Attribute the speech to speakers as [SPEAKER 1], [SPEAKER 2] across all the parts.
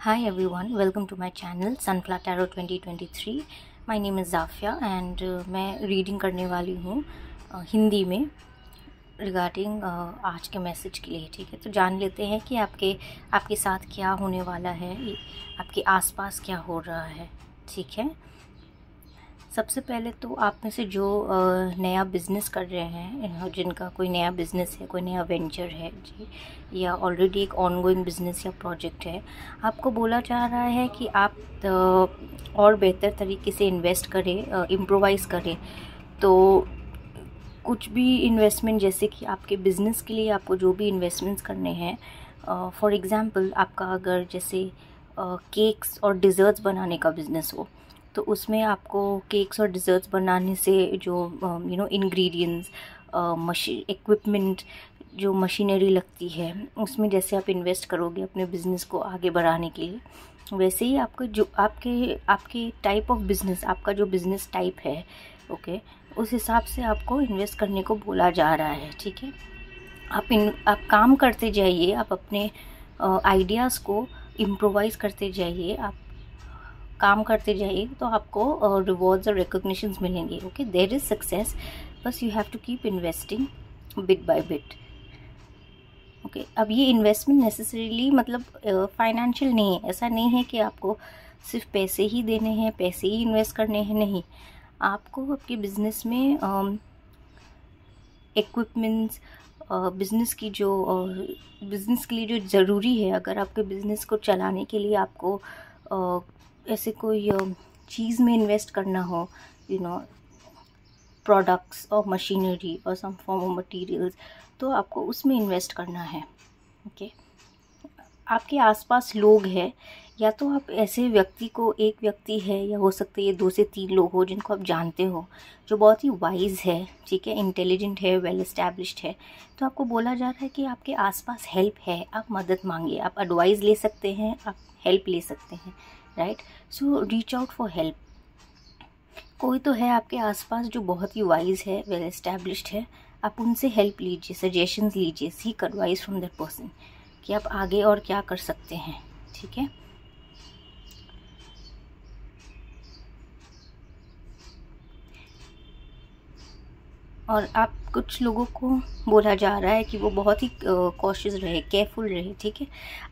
[SPEAKER 1] Hi everyone, welcome to my channel Sunflower Tarot 2023. My name is Zafia and uh, मैं reading करने वाली हूँ uh, Hindi में regarding uh, आज के मैसेज के लिए ठीक है तो जान लेते हैं कि आपके आपके साथ क्या होने वाला है आपके आसपास क्या हो रहा है ठीक है सबसे पहले तो आप में से जो नया बिज़नेस कर रहे हैं जिनका कोई नया बिज़नेस है, कोई नया वेंचर है, जी, या ऑलरेडी एक ऑनगोइंग बिज़नेस या प्रोजेक्ट है, आपको बोला जा रहा है कि आप और बेहतर तरीके से इन्वेस्ट करें इम्प्रोवाइज़ करें। तो कुछ भी इन्वेस्टमेंट जैसे कि आपके बिज़नेस के लिए आपको जो भी इन्वेस्टमेंट्स करने हैं फॉर एग्ज़ाम्पल आपका अगर जैसे केक्स और डिज़र्ट्स बनाने का बिज़नेस हो तो उसमें आपको केक्स और डिज़र्ट्स बनाने से जो यू नो इंग्रेडिएंट्स मशी इक्विपमेंट जो मशीनरी लगती है, उसमें जैसे आप इन्वेस्ट करोगे अपने बिज़नेस को आगे बढ़ाने के लिए, वैसे ही आपका जो, आपके आपके टाइप ऑफ़ बिज़नेस आपका जो बिज़नेस टाइप है ओके उस हिसाब से आपको इन्वेस्ट करने को बोला जा रहा है, ठीक है? आप इन, आप काम करते जाइए, आप अपने आइडियाज़ को इम्प्रोवाइज़ करते जाइए, आप काम करते जाइए तो आपको रिवॉर्ड्स और रिकोगनीशन मिलेंगे ओके देर इज़ सक्सेस बस you have to keep investing bit by bit okay अब ये इन्वेस्टमेंट नेसेसरीली मतलब फाइनेंशियल uh, नहीं है। ऐसा नहीं है कि आपको सिर्फ़ पैसे ही देने हैं पैसे ही इन्वेस्ट करने हैं नहीं। आपको आपके बिज़नेस में इक्विपमेंट्स बिज़नेस की जो बिज़नेस के लिए जो ज़रूरी है अगर आपके बिज़नेस को चलाने के लिए आपको ऐसे कोई चीज़ में इन्वेस्ट करना हो यू नो प्रोडक्ट्स और मशीनरी और सम फॉर्म ऑफ़ मटेरियल्स तो आपको उसमें इन्वेस्ट करना है ओके okay? आपके आसपास लोग हैं, या तो आप ऐसे व्यक्ति को, एक व्यक्ति है, या हो सकता है ये दो से तीन लोग हो जिनको आप जानते हो, जो बहुत ही वाइज है, ठीक है इंटेलिजेंट है वेल इस्टेब्लिश्ड है तो आपको बोला जा रहा है कि आपके आसपास हेल्प है, आप मदद मांगिए, आप एडवाइस ले सकते हैं, आप हेल्प ले सकते हैं right so reach out for help कोई तो है आपके आसपास जो बहुत ही वाइज है वेल एस्टेब्लिश्ड है। आप उनसे हेल्प लीजिए सजेशंस लीजिए seek advice from that person कि आप आगे और क्या कर सकते हैं, ठीक है? और आप कुछ लोगों को बोला जा रहा है कि वो बहुत ही कॉशियस रहे केयरफुल रहे, ठीक है?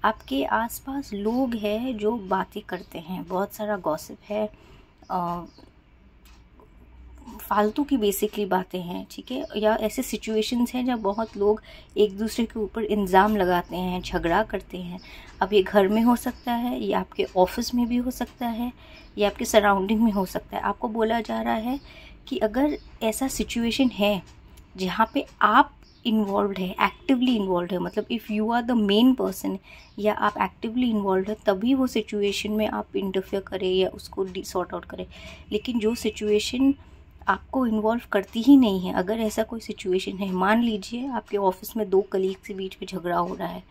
[SPEAKER 1] आपके आसपास लोग हैं जो बातें करते हैं, बहुत सारा गॉसिप है फालतू की बेसिकली बातें हैं, ठीक है? या ऐसे सिचुएशंस हैं जब बहुत लोग एक दूसरे के ऊपर इल्ज़ाम लगाते हैं, झगड़ा करते हैं। अब ये घर में हो सकता है, या आपके ऑफ़िस में भी हो सकता है, या आपके सराउंडिंग में हो सकता है। आपको बोला जा रहा है कि अगर ऐसा सिचुएशन है जहाँ पे आप इन्वॉल्व है एक्टिवली इन्वॉल्व है मतलब if you are the main person या आप एक्टिवली इन्वॉल्व है, तभी वो सिचुएशन में आप इंटरफेयर करें या उसको सॉर्ट आउट करें। लेकिन जो सिचुएशन आपको इन्वॉल्व करती ही नहीं है, अगर ऐसा कोई सिचुएशन है, मान लीजिए आपके ऑफ़िस में दो कलीग के बीच में झगड़ा हो रहा है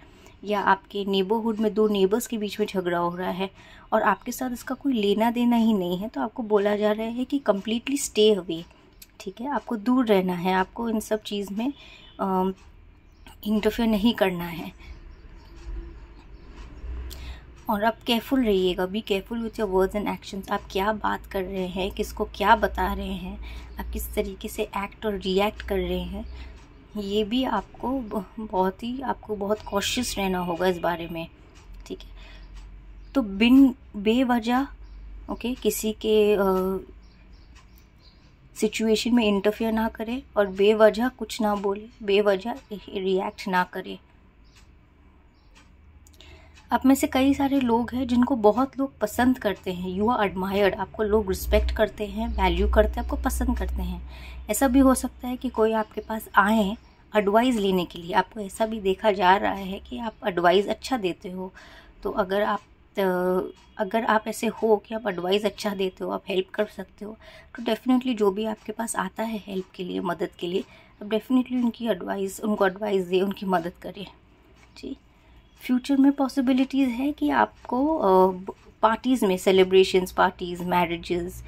[SPEAKER 1] या आपके नेबरहुड में दो नेबर्स के बीच में झगड़ा हो रहा है और आपके साथ इसका कोई लेना देना ही नहीं है तो आपको बोला जा रहा है कि कम्प्लीटली स्टे अवे ठीक है? आपको दूर रहना है, आपको इन सब चीज़ में इंटरफेयर नहीं करना है। और आप केयरफुल रहिएगा be careful with your words and actions आप क्या बात कर रहे हैं, किसको क्या बता रहे हैं, आप किस तरीके से एक्ट और रिएक्ट कर रहे हैं ये भी आपको बहुत ही, आपको बहुत कॉशियस रहना होगा इस बारे में, ठीक है? तो बिन, बेवजह ओके किसी के सिचुएशन में इंटरफेयर ना करे और बेवजह कुछ ना बोले, बेवजह रिएक्ट ना करे। आप में से कई सारे लोग हैं जिनको बहुत लोग पसंद करते हैं। यू आर एडमायर्ड आपको लोग रिस्पेक्ट करते हैं वैल्यू करते हैं, आपको पसंद करते हैं। ऐसा भी हो सकता है कि कोई आपके पास आए एडवाइस लेने के लिए। आपको ऐसा भी देखा जा रहा है कि आप एडवाइस अच्छा देते हो। तो अगर आप तो अगर आप ऐसे हो कि आप एडवाइस अच्छा देते हो, आप हेल्प कर सकते हो तो डेफिनेटली जो भी आपके पास आता है हेल्प के लिए, मदद के लिए, आप डेफिनेटली उनकी एडवाइस उनको एडवाइस दे, उनकी मदद करें। जी। फ्यूचर में पॉसिबिलिटीज़ है कि आपको पार्टीज़ में सेलिब्रेशंस पार्टीज़ मैरिजेस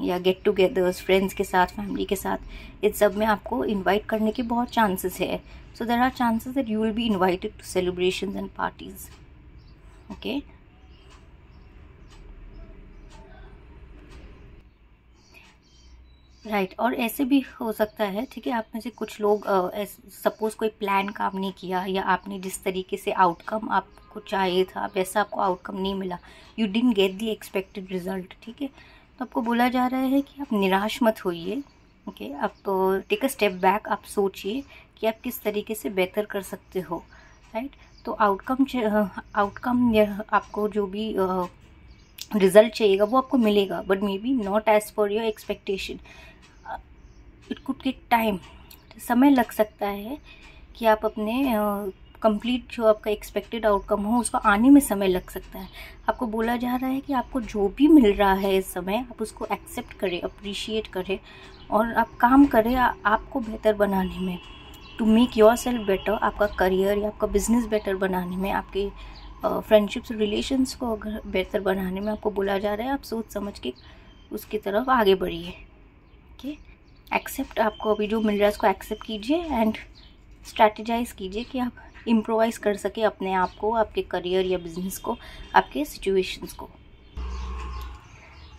[SPEAKER 1] या गेट टुगेदर्स फ्रेंड्स के साथ फैमिली के साथ, इस सब में आपको इनवाइट करने के बहुत चांसेस है। So there are chances that you will be invited to celebration and parties okay right right. और ऐसे भी हो सकता है, ठीक है, आप में से कुछ लोग सपोज़ कोई प्लान काम नहीं किया, या आपने जिस तरीके से आउटकम आपको चाहिए था, वैसा आपको आउटकम नहीं मिला you didn't get the expected result ठीक है? तो आपको बोला जा रहा है कि आप निराश मत होइए ओके आप टेक अ स्टेप बैक आप सोचिए कि आप किस तरीके से बेहतर कर सकते हो राइट तो आउटकम आउटकम आपको जो भी रिज़ल्ट चाहिएगा वो आपको मिलेगा but may be not as per your expectation it could take time समय लग सकता है कि आप अपने कंप्लीट जो आपका एक्सपेक्टेड आउटकम हो, उसको आने में समय लग सकता है। आपको बोला जा रहा है कि आपको जो भी मिल रहा है इस समय, आप उसको एक्सेप्ट करें अप्रिशिएट करें और आप काम करें आपको बेहतर बनाने में। To make yourself better आपका करियर या आपका बिज़नेस बेटर बनाने में, आपके फ्रेंडशिप्स रिलेशंस को अगर बेहतर बनाने में आपको बोला जा रहा है, आप सोच समझ के उसकी तरफ़ आगे बढ़िए। ओके एक्सेप्ट आपको अभी जो मिल रहा है, उसको एक्सेप्ट कीजिए एंड स्ट्रैटेजाइज कीजिए कि आप इम्प्रोवाइज कर सके अपने आप को, आपके करियर या बिज़नेस को, आपके सिचुएशंस को।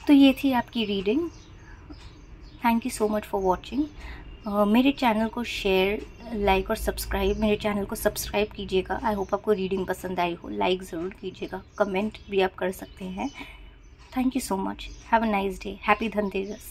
[SPEAKER 1] तो ये थी आपकी reading thank you so much for watching मेरे चैनल को शेयर लाइक और सब्सक्राइब मेरे चैनल को सब्सक्राइब कीजिएगा. आई होप आपको रीडिंग पसंद आई हो. लाइक ज़रूर कीजिएगा. कमेंट भी आप कर सकते हैं. Thank you so much have a nice day happy Dhanteras